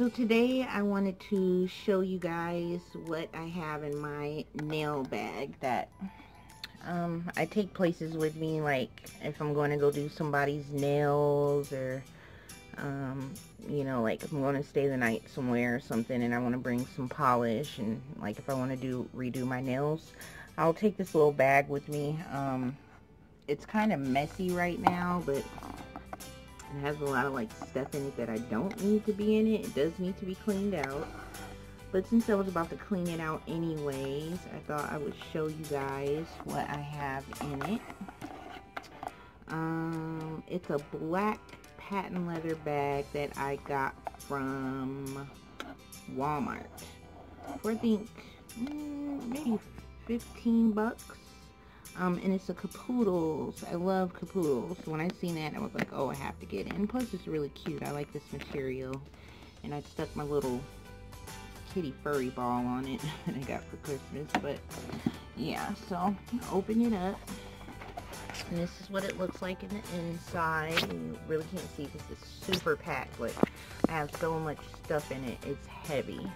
So today I wanted to show you guys what I have in my nail bag that um, I take places with me like if I'm going to go do somebody's nails or um, you know like if I'm going to stay the night somewhere or something and I want to bring some polish and like if I want to do redo my nails I'll take this little bag with me. Um, it's kind of messy right now but it has a lot of like stuff in it that I don't need to be in it. It does need to be cleaned out. But since I was about to clean it out anyways, I thought I would show you guys what I have in it. Um, it's a black patent leather bag that I got from Walmart for I think mm, maybe 15 bucks um, and it's a Caboodles. I love Caboodles. When I seen that, I was like, oh, I have to get it. And plus, it's really cute. I like this material. And I stuck my little kitty furry ball on it that I got for Christmas. But, yeah, so open it up. And this is what it looks like in the inside. You really can't see because it's super packed. Like, I have so much stuff in it. It's heavy.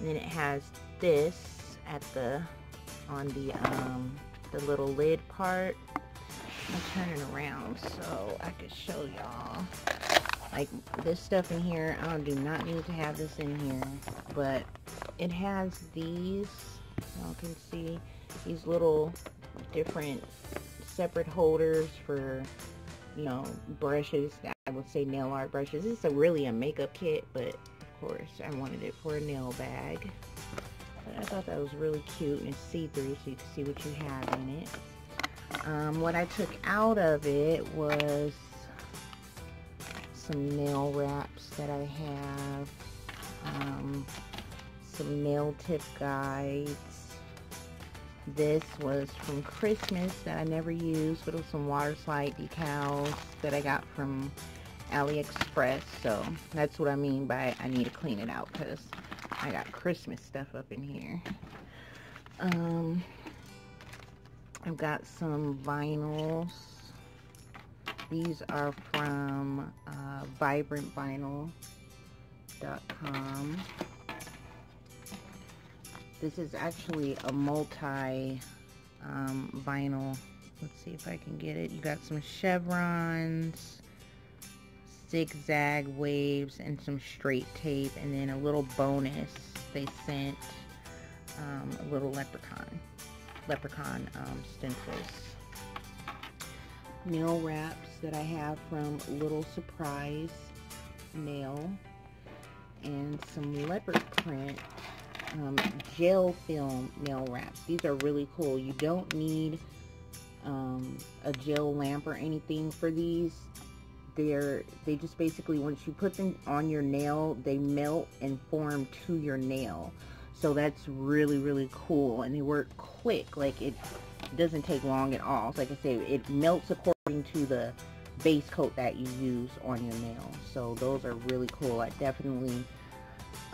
And then it has this at the, on the, um, the little lid part. I'm turning around so I could show y'all. Like this stuff in here, I do not need to have this in here, but it has these, y'all can see, these little different separate holders for, you know, brushes. I would say nail art brushes. This is a really a makeup kit, but of course I wanted it for a nail bag. I thought that was really cute and see-through so you can see what you have in it. Um, what I took out of it was some nail wraps that I have, um, some nail tip guides. This was from Christmas that I never used, but it was some water slide decals that I got from AliExpress. So that's what I mean by I need to clean it out because I got Christmas stuff up in here. Um, I've got some vinyls. These are from uh, vibrantvinyl.com. This is actually a multi um, vinyl. Let's see if I can get it. You got some chevrons, zigzag waves and some straight tape and then a little bonus they sent um, a little leprechaun leprechaun um, stencils nail wraps that I have from Little Surprise Nail and some leopard print um, gel film nail wraps. These are really cool. You don't need um, a gel lamp or anything for these they're they just basically once you put them on your nail they melt and form to your nail. So that's really really cool and they work quick like it doesn't take long at all. So like I say it melts according to the base coat that you use on your nail. So those are really cool. I definitely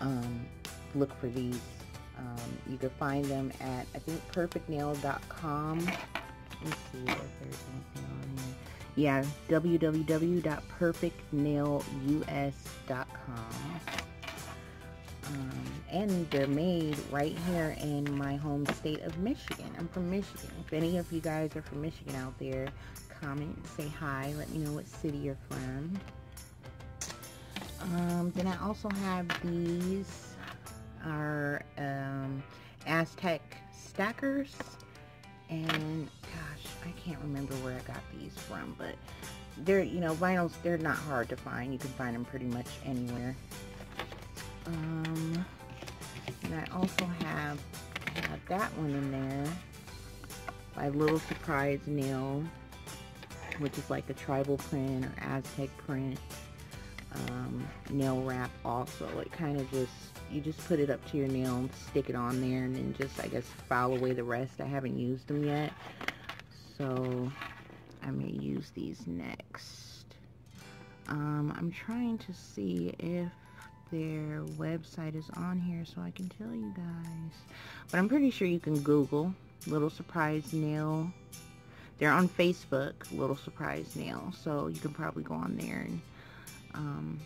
um, look for these. Um, you can find them at I think perfectnail.com let me see if there's anything on here yeah, www.perfectnailus.com. Um, and they're made right here in my home state of Michigan. I'm from Michigan. If any of you guys are from Michigan out there, comment, say hi, let me know what city you're from. Um, then I also have these are um, Aztec stackers and I can't remember where I got these from, but they're, you know, vinyls, they're not hard to find. You can find them pretty much anywhere. Um, and I also have, have that one in there by Little Surprise Nail, which is like a tribal print or Aztec print um, nail wrap also. It kind of just you just put it up to your nail and stick it on there and then just I guess file away the rest I haven't used them yet so I'm gonna use these next um, I'm trying to see if their website is on here so I can tell you guys but I'm pretty sure you can google little surprise nail they're on Facebook little surprise nail so you can probably go on there and um,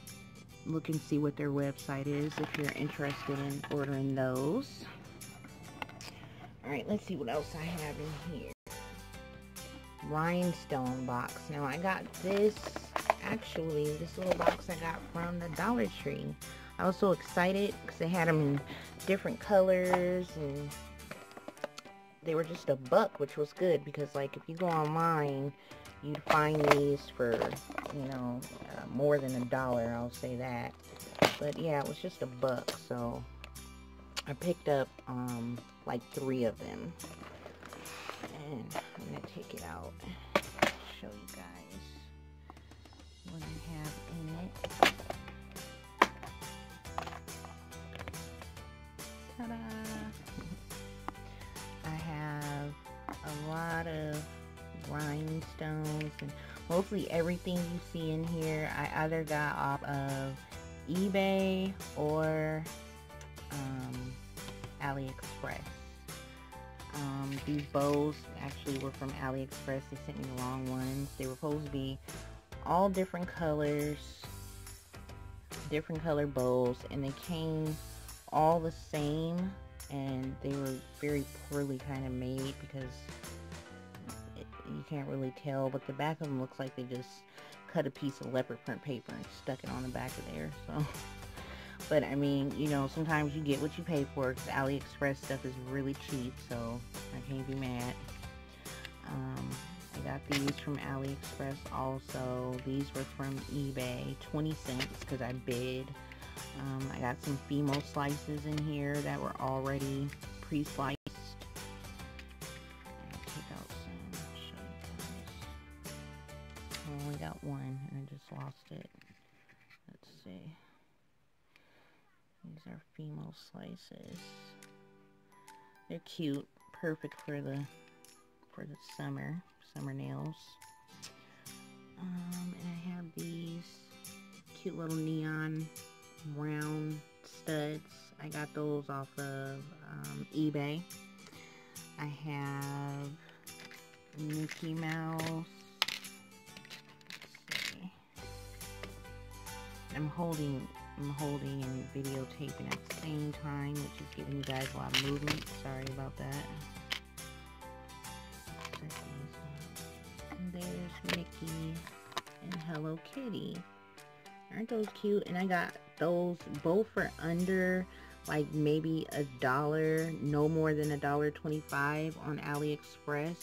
look and see what their website is if you're interested in ordering those. Alright, let's see what else I have in here. Rhinestone box. Now I got this, actually, this little box I got from the Dollar Tree. I was so excited because they had them in different colors and they were just a buck, which was good because like if you go online, you'd find these for, you know, uh, more than a dollar, I'll say that. But yeah, it was just a buck, so I picked up um, like three of them. I'm going to take it out, show you guys what I have in it. Ta-da! I have a lot of rhinestones and mostly everything you see in here I either got off of eBay or um, AliExpress. Um, these bows actually were from AliExpress. They sent me the wrong ones. They were supposed to be all different colors, different color bows, and they came all the same and they were very poorly kind of made because it, you can't really tell but the back of them looks like they just cut a piece of leopard print paper and stuck it on the back of there so but I mean you know sometimes you get what you pay for because AliExpress stuff is really cheap so I can't be mad um, I got these from AliExpress also these were from eBay 20 cents because I bid um, I got some Fimo slices in here that were already pre-sliced. I only got one and I just lost it. Let's see. These are Fimo slices. They're cute, perfect for the for the summer, summer nails. Um, and I have these cute little neon round studs. I got those off of um, eBay. I have Mickey Mouse. I'm holding I'm holding and videotaping at the same time, which is giving you guys a lot of movement. Sorry about that. There's Mickey and Hello Kitty. Aren't those cute? And I got those both for under like maybe a dollar, no more than a dollar 25 on AliExpress.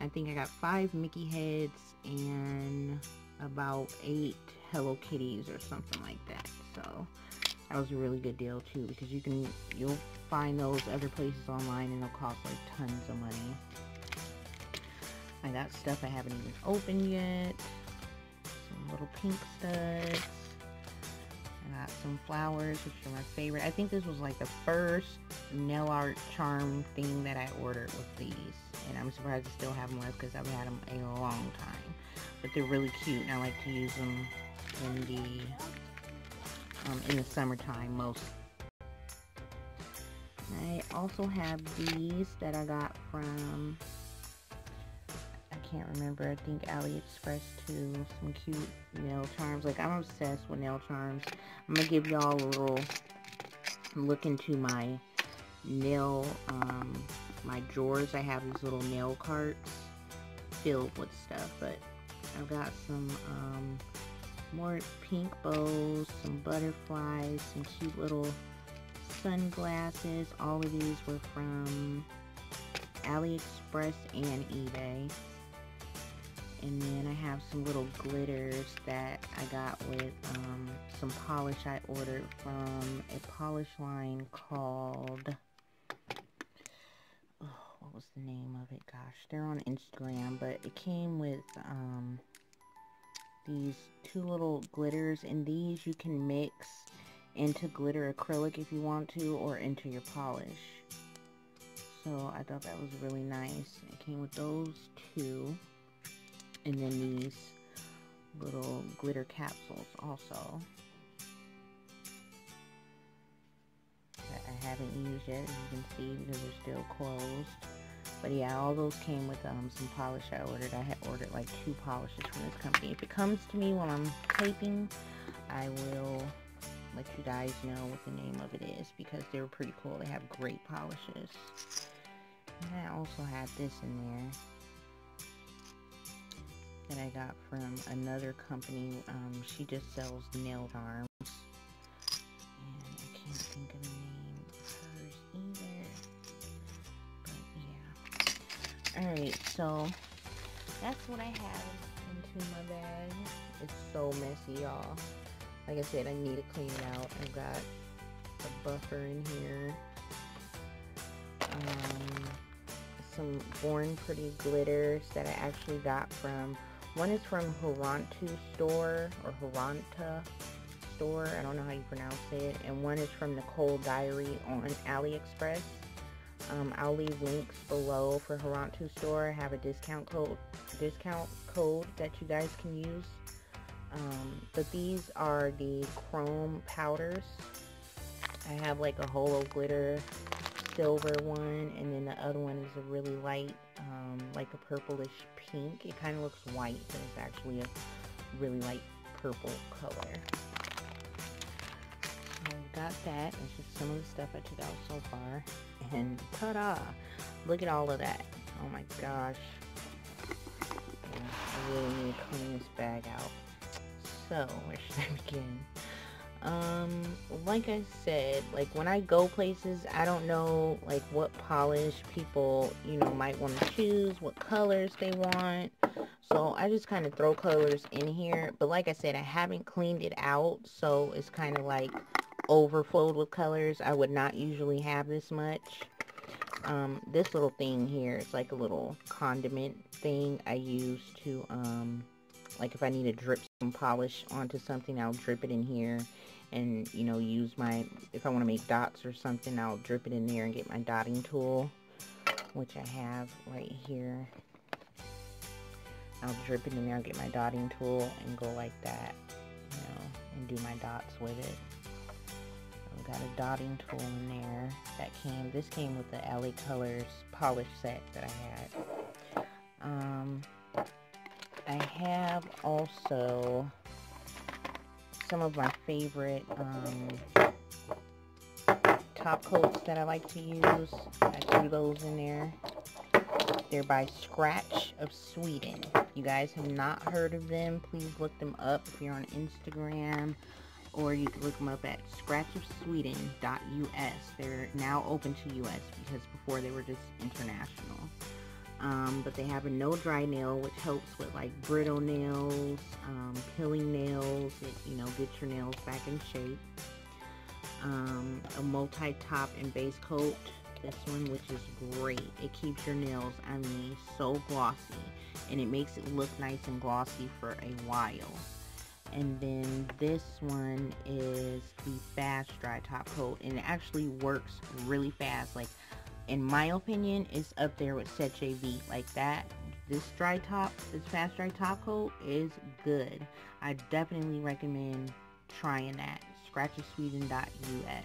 I think I got five Mickey heads and about eight Hello Kitties or something like that. So that was a really good deal too because you can, you'll find those other places online and they'll cost like tons of money. I got stuff I haven't even opened yet. Some little pink studs. I got some flowers, which are my favorite. I think this was like the first nail art charm thing that I ordered with these. And I'm surprised I still have them left because I've had them a long time. But they're really cute and I like to use them in the, um, in the summertime most. I also have these that I got from I can't remember. I think AliExpress too. Some cute nail charms. Like, I'm obsessed with nail charms. I'm to give y'all a little look into my nail, um, my drawers. I have these little nail carts filled with stuff. But I've got some, um, more pink bows, some butterflies, some cute little sunglasses. All of these were from AliExpress and eBay and then I have some little glitters that I got with um, some polish I ordered from a polish line called oh, what was the name of it gosh they're on Instagram but it came with um, these two little glitters and these you can mix into glitter acrylic if you want to or into your polish. So I thought that was really nice. It came with those two and then these little glitter capsules also that I haven't used yet. As you can see because they're still closed but yeah all those came with um, some polish I ordered I had ordered like two polishes from this company if it comes to me while I'm taping I will let you guys know what the name of it is because they were pretty cool. They have great polishes. And I also have this in there that I got from another company. Um, she just sells nail arms. And I can't think of the name Alright, so that's what I have into my bag. It's so messy, y'all. Like I said, I need to clean it out. I've got a buffer in here. Um, some Born Pretty glitters that I actually got from, one is from Harantu store, or Haranta store, I don't know how you pronounce it, and one is from Nicole Diary on AliExpress. Um, I'll leave links below for Harantu store. I have a discount code, discount code that you guys can use. Um, but these are the chrome powders. I have like a holo glitter silver one and then the other one is a really light um, like a purplish pink it kind of looks white but it's actually a really light purple color got that that's just some of the stuff I took out so far and ta-da! Look at all of that. Oh my gosh. Yeah, I really need to clean this bag out. So where should I begin um like i said like when i go places i don't know like what polish people you know might want to choose what colors they want. So i just kind of throw colors in here. But like i said i haven't cleaned it out. So it's kind of like overflowed with colors i would not usually have this much um this little thing here it's like a little condiment thing i use to um like if I need to drip some polish onto something, I'll drip it in here and, you know, use my, if I want to make dots or something, I'll drip it in there and get my dotting tool, which I have right here. I'll drip it in there, get my dotting tool, and go like that, you know, and do my dots with it. Got a dotting tool in there that came, this came with the LA Colors polish set that I had. Um, I have also some of my favorite um, top coats that I like to use. I threw those in there. They're by Scratch of Sweden. If you guys have not heard of them, please look them up if you're on Instagram or you can look them up at scratchofsweden.us. They're now open to US because before they were just international. Um, but they have a no dry nail which helps with like brittle nails, um, peeling nails, it, you know, gets your nails back in shape. Um, a multi-top and base coat, this one which is great. It keeps your nails, I mean, so glossy and it makes it look nice and glossy for a while. And then this one is the fast dry top coat and it actually works really fast. Like in my opinion, it's up there with Seche Vite. Like that, this dry top, this fast dry top coat is good. I definitely recommend trying that. Scratchofsweden.us.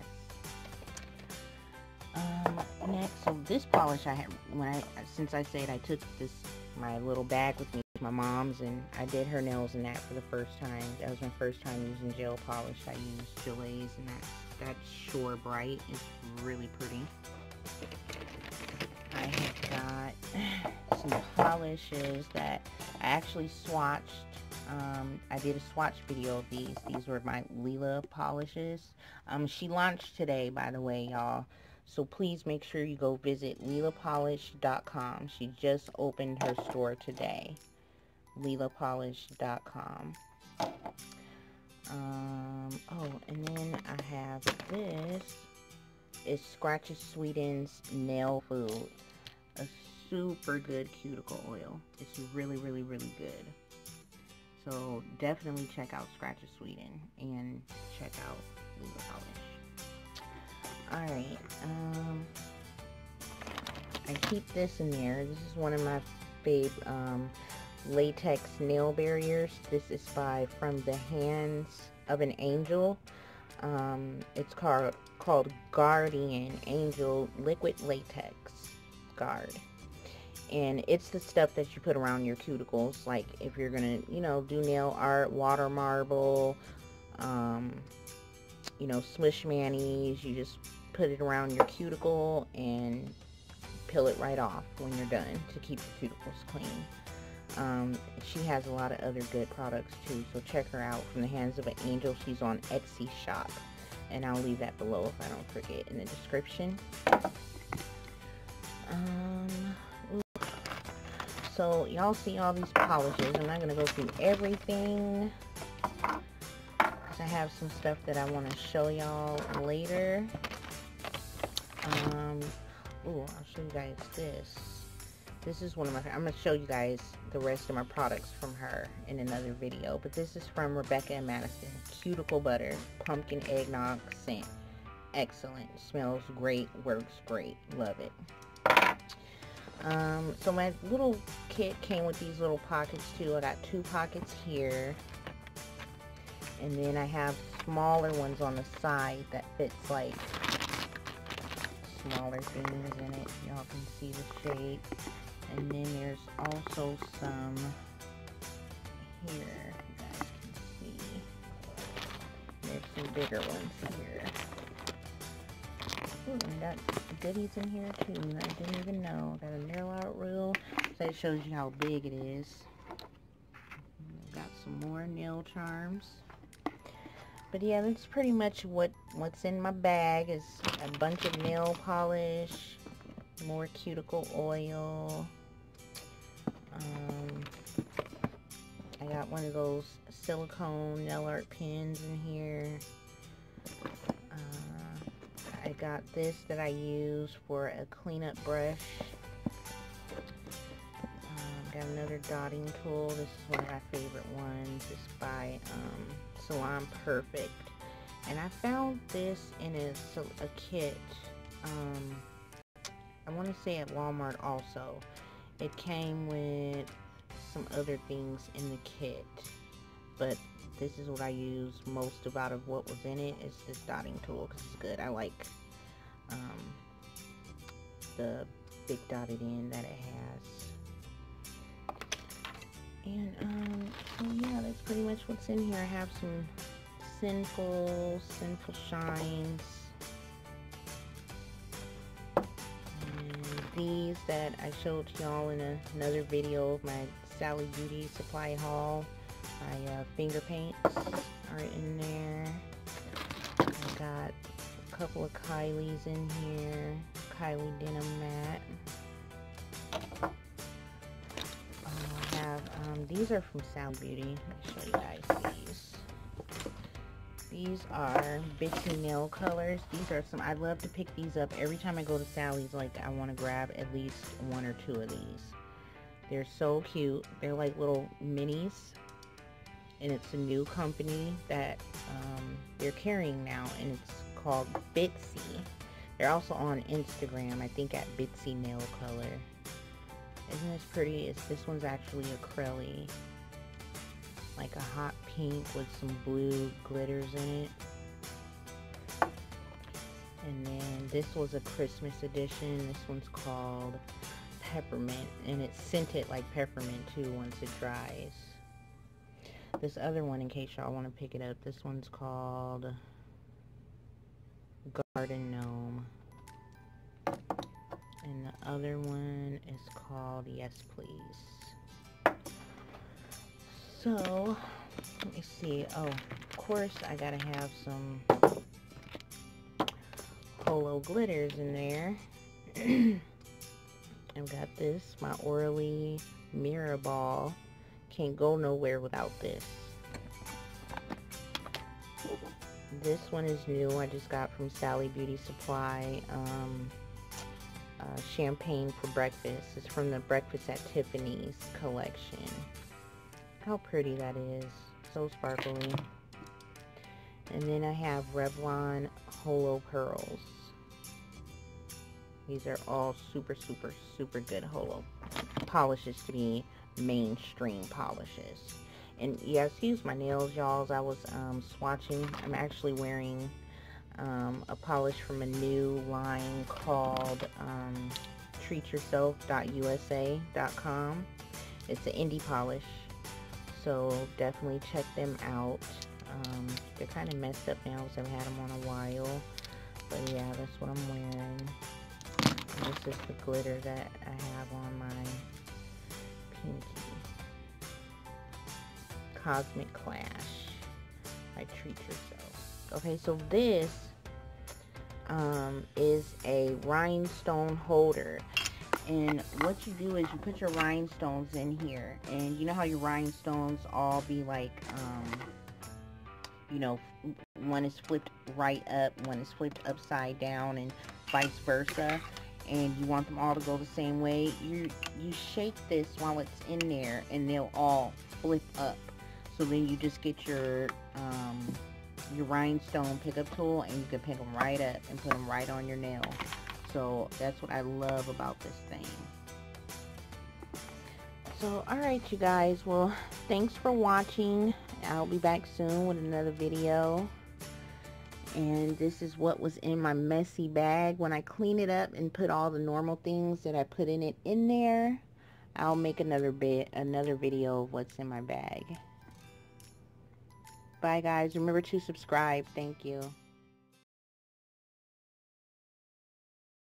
Um, next, so this polish I had when I since I said I took this my little bag with me, my mom's, and I did her nails in that for the first time. That was my first time using gel polish. I used Gillette's, and that that Shore Bright is really pretty. I have got some polishes that I actually swatched. Um, I did a swatch video of these. These were my Lila polishes. Um, she launched today, by the way, y'all. So please make sure you go visit lilapolish.com. She just opened her store today. lilapolish.com. Um, oh, and then I have this. It's Scratch of Sweden's Nail Food a super good cuticle oil. It's really, really, really good. So definitely check out Scratch of Sweden and check out Lila Polish. Alright, um, I keep this in there. This is one of my fave um, latex nail barriers. This is by From the Hands of an Angel. Um, it's called, called Guardian Angel Liquid Latex guard and it's the stuff that you put around your cuticles like if you're gonna you know do nail art water marble um, you know, swish mayonnaise. You just put it around your cuticle and peel it right off when you're done to keep your cuticles clean. Um, she has a lot of other good products too, so check her out. From the Hands of an Angel, she's on Etsy shop. And I'll leave that below if I don't forget in the description. Um, so y'all see all these polishes. I'm not going to go through everything. I have some stuff that I want to show y'all later. Ooh, I'll show you guys this. This is one of my, I'm going to show you guys the rest of my products from her in another video. But this is from Rebecca and Madison. Cuticle Butter, Pumpkin Eggnog Scent. Excellent. Smells great. Works great. Love it. Um, so my little kit came with these little pockets too. I got two pockets here. And then I have smaller ones on the side that fits like smaller things in it. Y'all can see the shape. And then there's also some here. You can see. There's some bigger ones here. Ooh, and got goodies in here too. I didn't even know. Got a nail art rule. So it shows you how big it is. Got some more nail charms. But yeah, that's pretty much what what's in my bag is a bunch of nail polish, more cuticle oil. Um, I got one of those silicone nail art pins in here. Uh, I got this that I use for a cleanup brush. Another dotting tool. This is one of my favorite ones. It's by um, Salon Perfect. And I found this in a, a kit. Um, I want to say at Walmart also. It came with some other things in the kit. But this is what I use most about of what was in it. Is this dotting tool because it's good. I like um, the big dotted end that it has. And um, so yeah, that's pretty much what's in here. I have some Sinful, Sinful Shines. These that I showed y'all in a, another video of my Sally Beauty Supply haul. My uh, finger paints are in there. I got a couple of Kylie's in here. Kylie Denim Matte. These are from Sound Beauty. Let me show you guys these. These are Bitsy nail colors. These are some, I love to pick these up every time I go to Sally's. Like, I want to grab at least one or two of these. They're so cute. They're like little minis. And it's a new company that um, they're carrying now. And it's called Bitsy. They're also on Instagram. I think at Bitsy Nail Color. Isn't this pretty? It's, this one's actually acrylic. Like a hot pink with some blue glitters in it. And then this was a Christmas edition. This one's called Peppermint. And it's scented like peppermint too once it dries. This other one, in case y'all want to pick it up, this one's called Garden Gnome. And the other one is called Yes Please. So, let me see. Oh, of course I gotta have some Holo glitters in there. I've got this, my Orly Mirror Ball. Can't go nowhere without this. This one is new. I just got from Sally Beauty Supply. Um, uh, champagne for breakfast. It's from the Breakfast at Tiffany's collection. How pretty that is. So sparkly. And then I have Revlon Holo Pearls. These are all super, super, super good holo polishes to be mainstream polishes. And yeah, excuse my nails, y'all. I was um, swatching. I'm actually wearing um, a polish from a new line called um, treatyourself.usa.com. It's an indie polish, so definitely check them out. Um, they're kind of messed up now because I've had them on a while. But yeah, that's what I'm wearing. And this is the glitter that I have on my pinky. Cosmic Clash by Treat Yourself. Okay, so this um, is a rhinestone holder. And what you do is you put your rhinestones in here. And you know how your rhinestones all be like, um, you know, one is flipped right up, one is flipped upside down, and vice versa. And you want them all to go the same way. You, you shake this while it's in there, and they'll all flip up. So then you just get your, um, your rhinestone pickup tool, and you can pick them right up and put them right on your nail. So that's what I love about this thing. So, alright you guys, well, thanks for watching. I'll be back soon with another video. And this is what was in my messy bag. When I clean it up and put all the normal things that I put in it in there, I'll make another bit, another video of what's in my bag. Bye guys. Remember to subscribe. Thank you.